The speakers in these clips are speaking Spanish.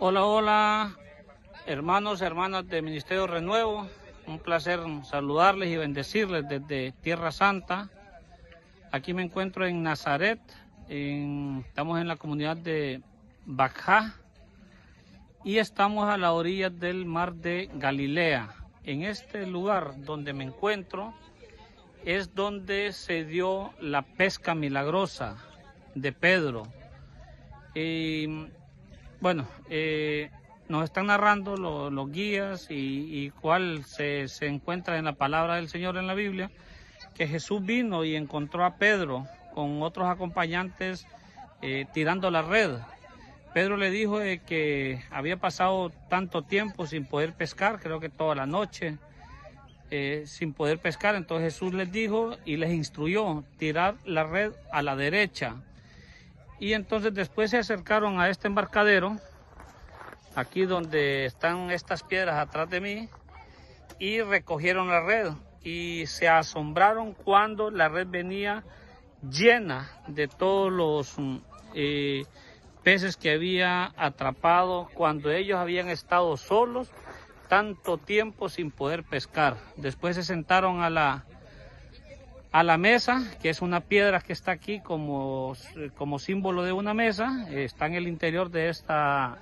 Hola, hola, hermanos, hermanas de Ministerio Renuevo. Un placer saludarles y bendecirles desde Tierra Santa. Aquí me encuentro en Nazaret. estamos en la comunidad de Bacá y estamos a la orilla del mar de Galilea. En este lugar donde me encuentro es donde se dio la pesca milagrosa de Pedro. Y bueno, eh, nos están narrando los guías y, cuál se, encuentra en la palabra del Señor en la Biblia, que Jesús vino y encontró a Pedro con otros acompañantes eh, tirando la red. Pedro le dijo que había pasado tanto tiempo sin poder pescar, creo que toda la noche, eh, sin poder pescar. Entonces Jesús les dijo y les instruyó tirar la red a la derecha. Y entonces después se acercaron a este embarcadero, aquí donde están estas piedras atrás de mí, y recogieron la red. Y se asombraron cuando la red venía llena de todos los eh, peces que había atrapado cuando ellos habían estado solos tanto tiempo sin poder pescar. Después se sentaron a la, a la mesa, que es una piedra que está aquí como, como símbolo de una mesa. Está en el interior de esta,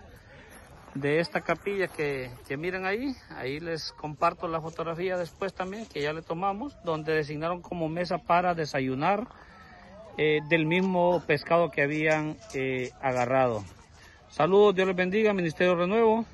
de esta capilla que, que miren ahí. Ahí les comparto la fotografía después también, que ya le tomamos, donde designaron como mesa para desayunar eh, del mismo pescado que habían eh, agarrado. Saludos, Dios les bendiga, Ministerio Renuevo.